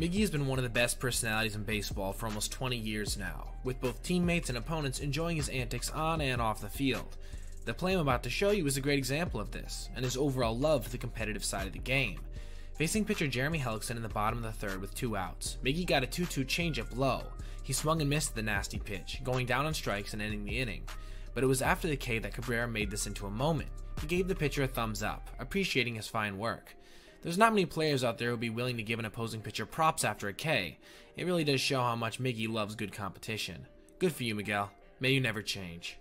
Miggy has been one of the best personalities in baseball for almost 20 years now, with both teammates and opponents enjoying his antics on and off the field. The play I'm about to show you is a great example of this, and his overall love for the competitive side of the game. Facing pitcher Jeremy Hellickson in the bottom of the third with two outs, Miggy got a 2-2 changeup low. He swung and missed the nasty pitch, going down on strikes and ending the inning. But it was after the K that Cabrera made this into a moment. He gave the pitcher a thumbs up, appreciating his fine work. There's not many players out there who'd be willing to give an opposing pitcher props after a K. It really does show how much Miggy loves good competition. Good for you, Miguel. May you never change.